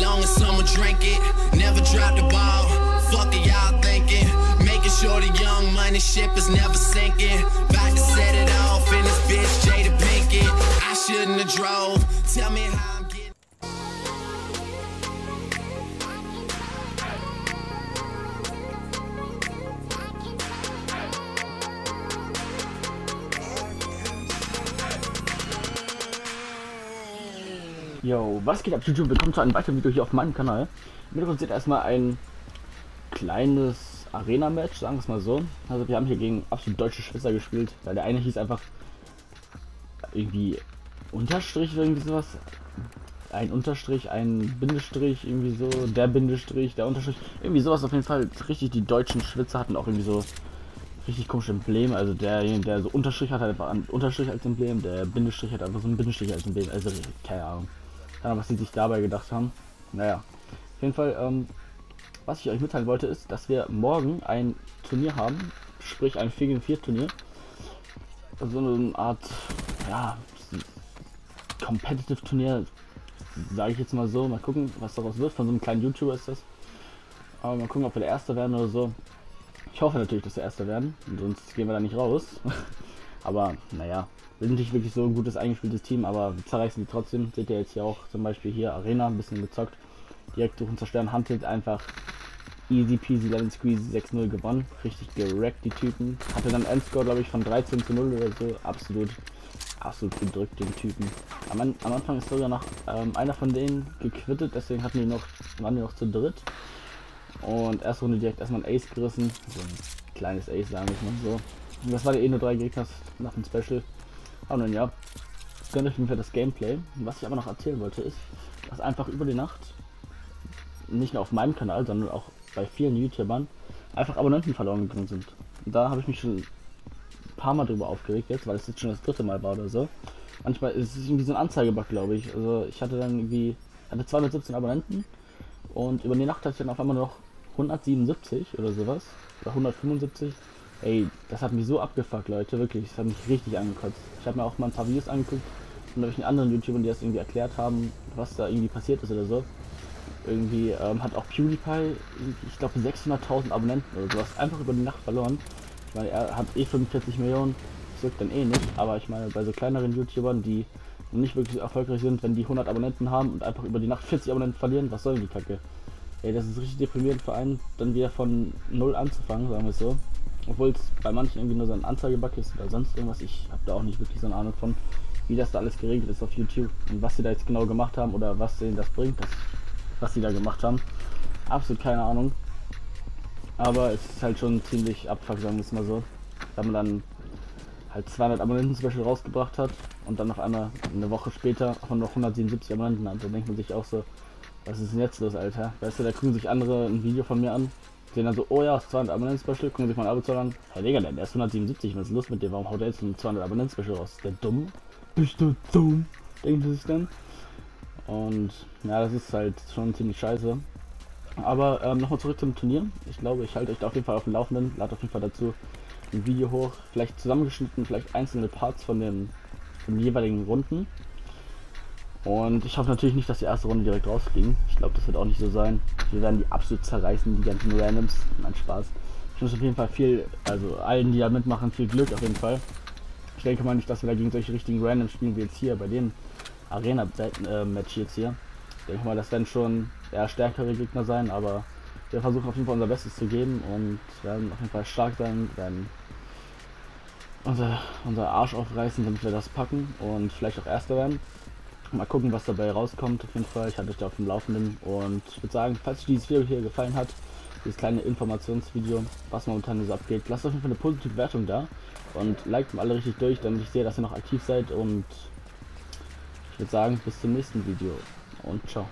long as someone drink it. Never drop the ball. Fuck it, y'all thinking. Making sure the young money ship is never sinking. About to set it off in this bitch Jada Pinkett. I shouldn't have drove. Tell me how I'm Yo, was geht ab YouTube? Willkommen zu einem weiteren Video hier auf meinem Kanal. Im Hintergrund seht erstmal ein kleines Arena-Match, sagen wir es mal so. Also wir haben hier gegen absolut deutsche Schwester gespielt, weil der eine hieß einfach irgendwie Unterstrich oder irgendwie sowas. Ein Unterstrich, ein Bindestrich, irgendwie so, der Bindestrich, der Unterstrich, irgendwie sowas auf jeden Fall. Richtig, die deutschen Schwitzer hatten auch irgendwie so richtig komische Embleme. Also der, der so Unterstrich hat, hat einfach ein Unterstrich als Emblem, der Bindestrich hat einfach so ein Bindestrich als Emblem. Also keine Ahnung. Ahnung, was sie sich dabei gedacht haben. Naja, auf jeden Fall, ähm, was ich euch mitteilen wollte, ist, dass wir morgen ein Turnier haben, sprich ein 4 gegen 4 Turnier. So eine Art, ja, Competitive Turnier, sage ich jetzt mal so. Mal gucken, was daraus wird. Von so einem kleinen YouTuber ist das. Aber mal gucken, ob wir der Erste werden oder so. Ich hoffe natürlich, dass wir Erster werden, sonst gehen wir da nicht raus. aber naja, wir sind nicht wirklich so ein gutes eingespieltes Team, aber wir zerreißen die trotzdem. Seht ihr jetzt hier auch zum Beispiel hier Arena, ein bisschen gezockt. Direkt suchen zerstören, Hunted einfach easy peasy lemon squeezy 6-0 gewonnen. Richtig gerackt die Typen. Hatte dann Endscore glaube ich von 13 zu 0 oder so. Absolut, absolut gedrückt den Typen. Am, am Anfang ist sogar noch ähm, einer von denen gequittet, deswegen hatten die noch, waren die noch zu dritt. Und erste Runde direkt erstmal ein Ace gerissen. So ein kleines Ace, sagen wir mal so. Das war der eh nur drei Gegner nach dem Special. Aber nun ja, gönnt euch für das Gameplay. Was ich aber noch erzählen wollte ist, dass einfach über die Nacht, nicht nur auf meinem Kanal, sondern auch bei vielen YouTubern, einfach Abonnenten verloren gegangen sind. Und da habe ich mich schon ein paar Mal drüber aufgeregt jetzt, weil es jetzt schon das dritte Mal war oder so. Manchmal ist es irgendwie so ein Anzeigebug, glaube ich. Also ich hatte dann irgendwie, hatte 217 Abonnenten und über die Nacht hatte ich dann auf einmal noch 177 oder sowas. Oder 175. Ey, das hat mich so abgefuckt, Leute, wirklich. Das hat mich richtig angekotzt. Ich habe mir auch mal ein paar Videos angeguckt von irgendwelchen anderen YouTubern, die das irgendwie erklärt haben, was da irgendwie passiert ist oder so. Irgendwie ähm, hat auch PewDiePie, ich glaube, 600.000 Abonnenten oder sowas einfach über die Nacht verloren. Ich meine, er hat eh 45 Millionen, das wirkt dann eh nicht, aber ich meine, bei so kleineren YouTubern, die nicht wirklich erfolgreich sind, wenn die 100 Abonnenten haben und einfach über die Nacht 40 Abonnenten verlieren, was soll die Kacke? Ey, das ist richtig deprimierend für einen, dann wieder von null anzufangen, sagen wir es so. Obwohl es bei manchen irgendwie nur so ein Anzeigebug ist oder sonst irgendwas. Ich habe da auch nicht wirklich so eine Ahnung von, wie das da alles geregelt ist auf YouTube und was sie da jetzt genau gemacht haben oder was denen das bringt, das, was sie da gemacht haben. Absolut keine Ahnung. Aber es ist halt schon ziemlich abfuck, sagen wir es mal so. Wenn man dann halt 200 Abonnenten zum Beispiel rausgebracht hat und dann noch einmal eine Woche später von noch 177 Abonnenten hat, dann denkt man sich auch so, was ist denn jetzt los, Alter? Weißt du, da gucken sich andere ein Video von mir an, sehen dann so, oh ja, 200 Abonnenten-Special, gucken sich mein Abo an. Hey Digga, der ist 177, was ist los mit dir? Warum haut er jetzt ein 200 Abonnenten-Special raus? Ist der dumm? Bist du dumm? Sie sich dann. Und ja, das ist halt schon ziemlich scheiße. Aber ähm, nochmal zurück zum Turnier. Ich glaube, ich halte euch da auf jeden Fall auf dem Laufenden. Lade auf jeden Fall dazu ein Video hoch. Vielleicht zusammengeschnitten, vielleicht einzelne Parts von den, von den jeweiligen Runden. Und ich hoffe natürlich nicht, dass die erste Runde direkt rausfliegen. Ich glaube, das wird auch nicht so sein. Wir werden die absolut zerreißen, die ganzen Randoms. Mein Spaß. Ich wünsche auf jeden Fall viel, also allen, die da mitmachen, viel Glück auf jeden Fall. Ich denke mal nicht, dass wir da gegen solche richtigen Randoms spielen wie jetzt hier bei dem Arena-Match jetzt hier. Ich denke mal, das werden schon eher stärkere Gegner sein, aber wir versuchen auf jeden Fall unser Bestes zu geben und werden auf jeden Fall stark sein, werden unser, unser Arsch aufreißen, damit wir das packen und vielleicht auch Erster werden. Mal gucken, was dabei rauskommt. Auf jeden Fall, ich hatte euch da auf dem Laufenden und ich würde sagen, falls euch dieses Video hier gefallen hat, dieses kleine Informationsvideo, was momentan so abgeht, lasst auf jeden Fall eine positive Wertung da und liked mal alle richtig durch, damit ich sehe, dass ihr noch aktiv seid und ich würde sagen, bis zum nächsten Video und ciao.